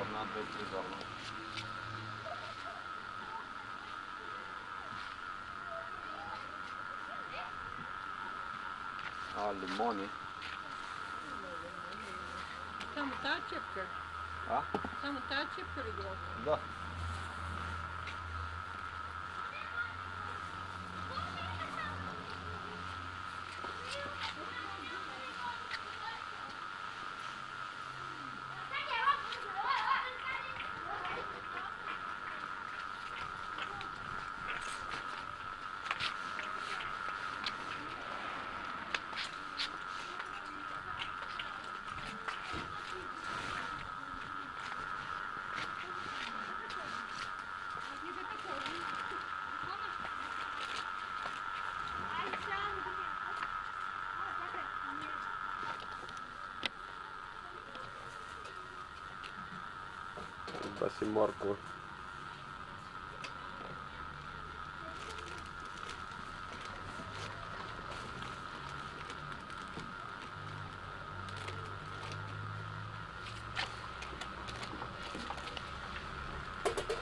Одна, две, три зона. А, лимони. Само тази чепка. А? Само тази чепка ли гроза? Да. Това си морква.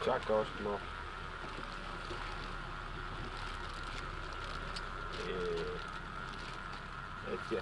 Чака още малко. Е, е тя.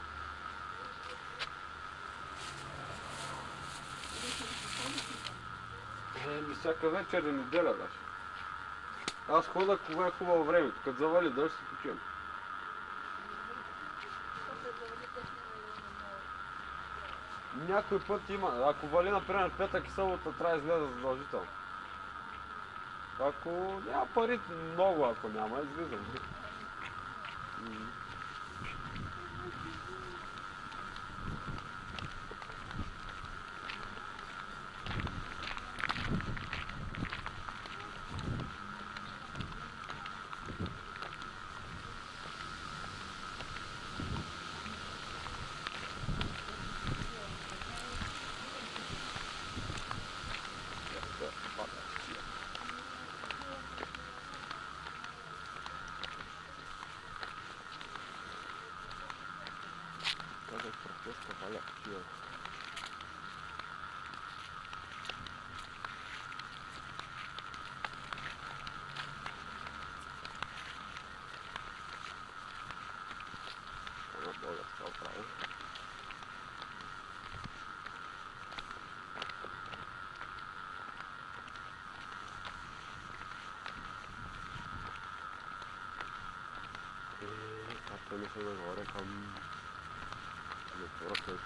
Еми, всяка вечер е неделя даже. Аз хода, кога е хубаво време. Като завали дъжд, се почивам. Някой път има. Ако вали, например, петък и събота, трябва да излезе задължително. Ако няма пари много, ако няма, излизам. М. uważać prosto, ale pier. Tá, pelo celular agora, calma. Просто